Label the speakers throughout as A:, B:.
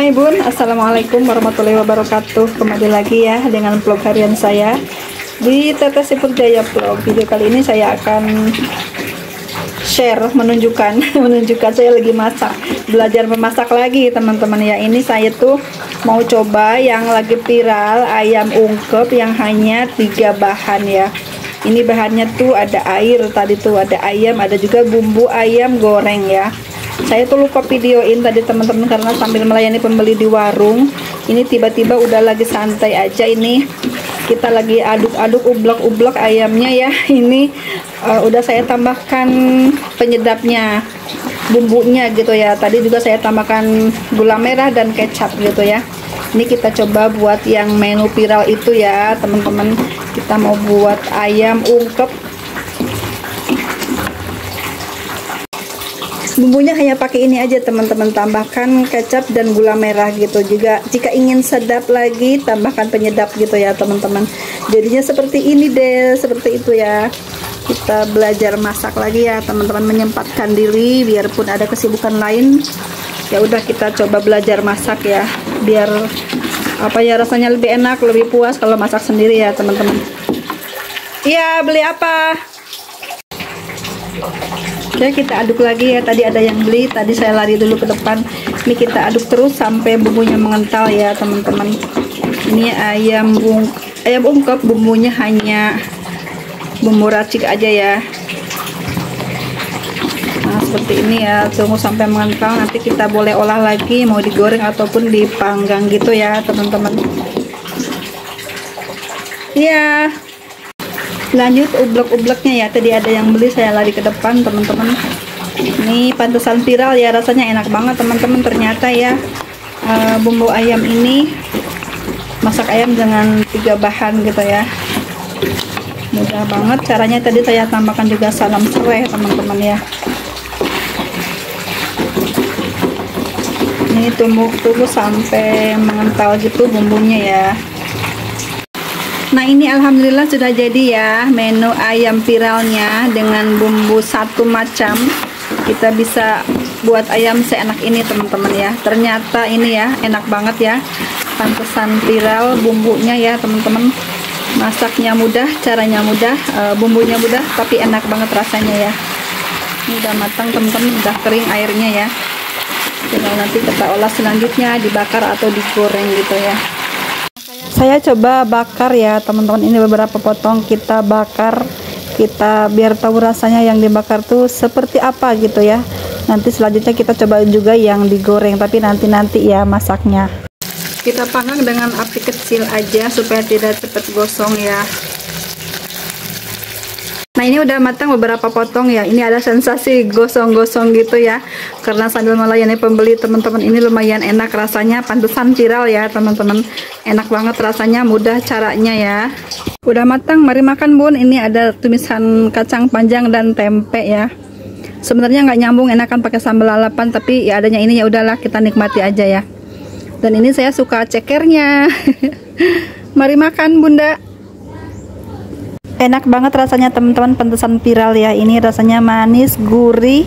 A: Hai Bun, Assalamualaikum warahmatullahi wabarakatuh. Kembali lagi ya dengan vlog harian saya. Di Tete Sipur Jaya Vlog Video kali ini saya akan share, menunjukkan Menunjukkan saya lagi masak Belajar memasak lagi teman-teman. Ya Ini saya tuh mau coba yang lagi viral Ayam ungkep yang hanya tiga bahan ya. Ini bahannya tuh ada air tadi tuh ada ayam ada juga bumbu ayam goreng ya saya tuh lupa videoin tadi teman-teman karena sambil melayani pembeli di warung. Ini tiba-tiba udah lagi santai aja ini. Kita lagi aduk-aduk ublok-ublok ayamnya ya. Ini uh, udah saya tambahkan penyedapnya bumbunya gitu ya. Tadi juga saya tambahkan gula merah dan kecap gitu ya. Ini kita coba buat yang menu viral itu ya teman-teman. Kita mau buat ayam ungkep bumbunya hanya pakai ini aja teman-teman. Tambahkan kecap dan gula merah gitu juga. Jika ingin sedap lagi tambahkan penyedap gitu ya teman-teman. Jadinya seperti ini deh seperti itu ya. Kita belajar masak lagi ya teman-teman. Menyempatkan diri biarpun ada kesibukan lain. Ya udah kita coba belajar masak ya. Biar apa ya rasanya lebih enak lebih puas kalau masak sendiri ya teman-teman. Iya beli apa oke kita aduk lagi ya. Tadi ada yang beli tadi saya lari dulu ke depan. Ini kita aduk terus sampai bumbunya mengental ya teman-teman. Ini ayam bung ayam ungkep bumbunya hanya bumbu racik aja ya. Seperti ini ya tunggu sampai mengental. Nanti kita boleh olah lagi mau digoreng ataupun dipanggang gitu ya teman-teman. Ya lanjut ublek-ubleknya ya. Tadi ada yang beli saya lari ke depan teman-teman. Ini pantesan viral ya rasanya enak banget teman-teman. Ternyata ya uh, bumbu ayam ini masak ayam dengan tiga bahan gitu ya. Mudah banget. Caranya tadi saya tambahkan juga salam serai teman-teman ya. Ini tumbuk-tumbuk sampai mengental gitu bumbunya ya nah ini alhamdulillah sudah jadi ya menu ayam viralnya dengan bumbu satu macam. Kita bisa buat ayam seenak ini teman-teman ya. Ternyata ini ya enak banget ya. Pantesan viral bumbunya ya teman-teman. Masaknya mudah caranya mudah e, bumbunya mudah tapi enak banget rasanya ya. Ini udah matang teman-teman udah kering airnya ya. Tinggal nanti kita olah selanjutnya dibakar atau digoreng gitu ya saya coba bakar ya teman-teman. Ini beberapa potong kita bakar. Kita biar tahu rasanya yang dibakar tuh seperti apa gitu ya. Nanti selanjutnya kita coba juga yang digoreng tapi nanti-nanti ya masaknya. Kita panggang dengan api kecil aja supaya tidak cepat gosong ya Nah ini udah matang beberapa potong ya. Ini ada sensasi gosong-gosong gitu ya. Karena sambil melayani pembeli teman-teman ini lumayan enak rasanya. Pantesan viral ya teman-teman. Enak banget rasanya, mudah caranya ya. Udah matang, mari makan bun. Ini ada tumisan kacang panjang dan tempe ya. Sebenarnya nggak nyambung enakan pakai sambal lalapan tapi ya adanya ini ya udahlah kita nikmati aja ya. Dan ini saya suka cekernya. mari makan bunda enak banget rasanya teman-teman. Pentesan viral ya. Ini rasanya manis gurih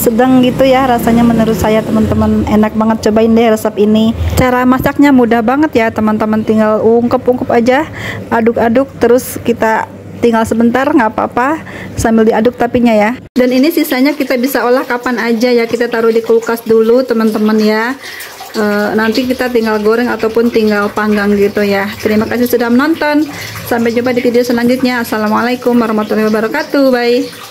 A: sedang gitu ya rasanya menurut saya teman-teman. Enak banget. Cobain deh resep ini. Cara masaknya mudah banget ya teman-teman. Tinggal ungkep-ungkep aja aduk-aduk terus kita tinggal sebentar nggak apa-apa sambil diaduk tapinya ya. Dan ini sisanya kita bisa olah kapan aja ya. Kita taruh di kulkas dulu teman-teman ya uh, nanti kita tinggal goreng ataupun tinggal panggang gitu ya. Terima kasih sudah menonton. Sampai jumpa di video selanjutnya. Assalamualaikum warahmatullahi wabarakatuh. Bye